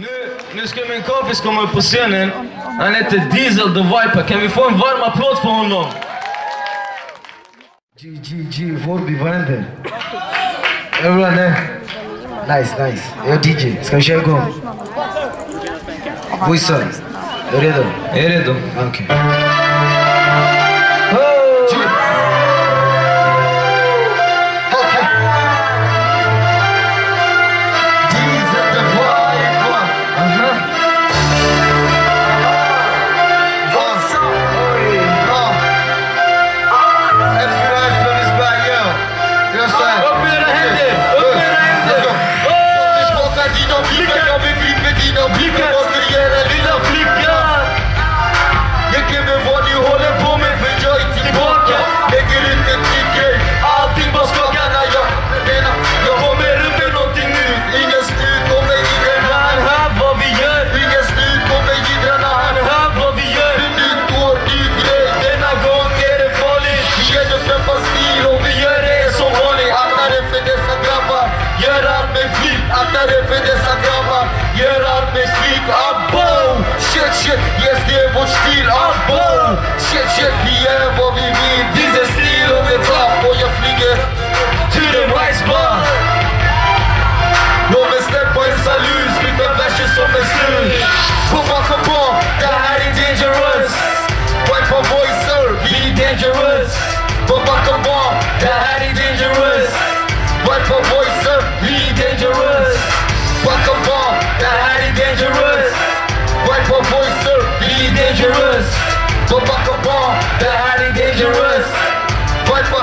Nu, nu ska min kompis komma upp på scenen. Han heter Diesel the Viper. Kan vi få en varm applåd för honom? G, G, G, Vorby, vad händer? Är bra? Nej? Nice, nice. Jag är DJ. Ska vi köra igång? Voicear. Är du redo? Jag är redo. Okej. Okej. Ska du göra lilla flicka? Jag glömmer vad du håller på med för jag är tillbaka. Lägger ut en ticker, allting bara skakar när jag denna. Jag kommer upp med någonting nu. Ingen slut kommer hindra när han hör vad vi gör. Ingen slut kommer hindra när han hör vad vi gör. Nytt år, ny grej. Denna gång är det farligt. Vi gör det för stil och vi gör det som vanligt. Dig för dessa grabbar. Gör allt med flit. Dig för dessa grabbar. Gör allt med albo siecie jest jego styl albo siecie pije, bo mi widzę styl, obie dwa, bo ja fligę tyle państwa Nowe stepa jest za luz, witam wreszcie sobie styl Chłopako, bo ta Harry Dangerous. Wipe a voice, sir, be dangerous. Chłopako, bo ta Harry Dangerous. Dangerous. Pumpa. Det här är dangerous. Voicer.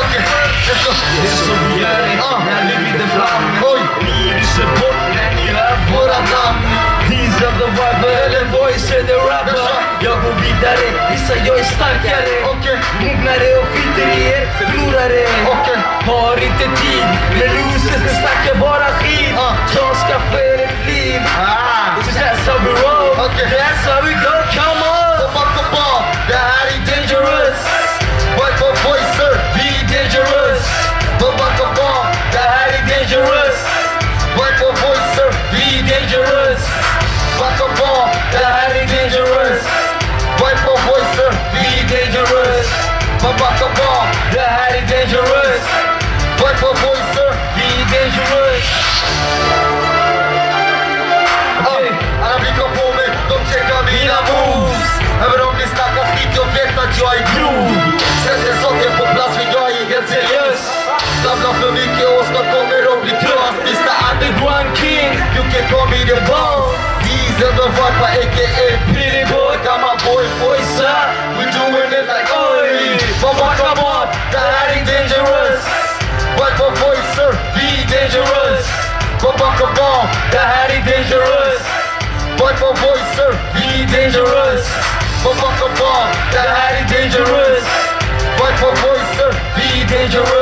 Okej, let's go. Det så vi gör när vi vinner fram. Oj. Lyser bort när ni hör våra namn. Diesel the Viper eller Voice är the rapper. Jag går vidare, visar jag är starkare. Okej. Mognare och skiter i er förlorare. Okej. Har inte tid med losers, det snackar bara dangerous. Pumpa, pumpa. Det här är dangerous. Wipe our voicer. Vi är dangerous. Pumpa, pumpa. Det här är dangerous. Wipe our voicer. Vi är dangerous. Alla blickar på mig, de checkar mina moves Även om ni snackar skit, jag vet att jag är grov Sätter saker på plats för jag är helt seriös Babblar för mycket, och kras Mr Underground King, you can call me the boss. These are the Viper, aka Pretty Boy. Got my boy voice up, we doing it like Oi. Baba come on, that ain't dangerous. Viper sir, be dangerous. Baba come on, that ain't dangerous. Viper sir, be dangerous. Baba come on, that ain't dangerous. Viper sir, be dangerous.